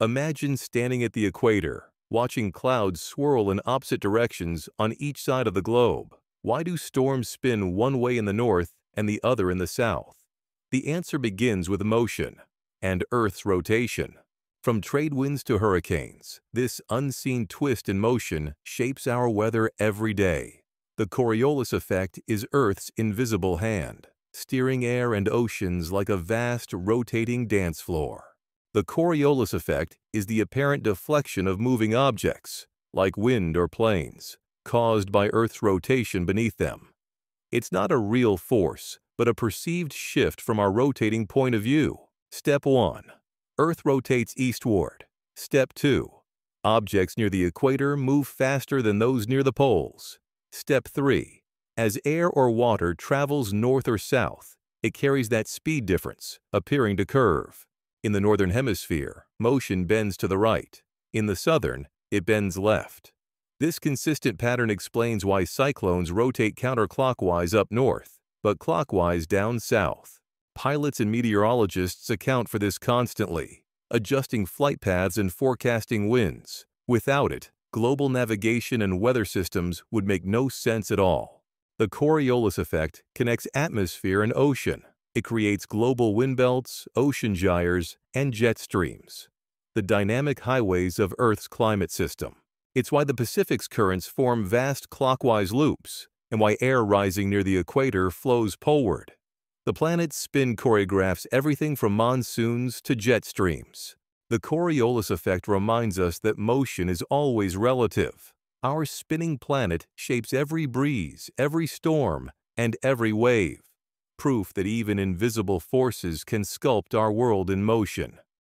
Imagine standing at the equator, watching clouds swirl in opposite directions on each side of the globe. Why do storms spin one way in the north and the other in the south? The answer begins with motion and Earth's rotation. From trade winds to hurricanes, this unseen twist in motion shapes our weather every day. The Coriolis effect is Earth's invisible hand, steering air and oceans like a vast rotating dance floor. The Coriolis effect is the apparent deflection of moving objects, like wind or planes, caused by Earth's rotation beneath them. It's not a real force, but a perceived shift from our rotating point of view. Step 1. Earth rotates eastward. Step 2. Objects near the equator move faster than those near the poles. Step 3. As air or water travels north or south, it carries that speed difference, appearing to curve. In the northern hemisphere, motion bends to the right. In the southern, it bends left. This consistent pattern explains why cyclones rotate counterclockwise up north, but clockwise down south. Pilots and meteorologists account for this constantly, adjusting flight paths and forecasting winds. Without it, global navigation and weather systems would make no sense at all. The Coriolis effect connects atmosphere and ocean. It creates global wind belts, ocean gyres, and jet streams, the dynamic highways of Earth's climate system. It's why the Pacific's currents form vast clockwise loops, and why air rising near the equator flows poleward. The planet's spin choreographs everything from monsoons to jet streams. The Coriolis effect reminds us that motion is always relative. Our spinning planet shapes every breeze, every storm, and every wave, proof that even invisible forces can sculpt our world in motion.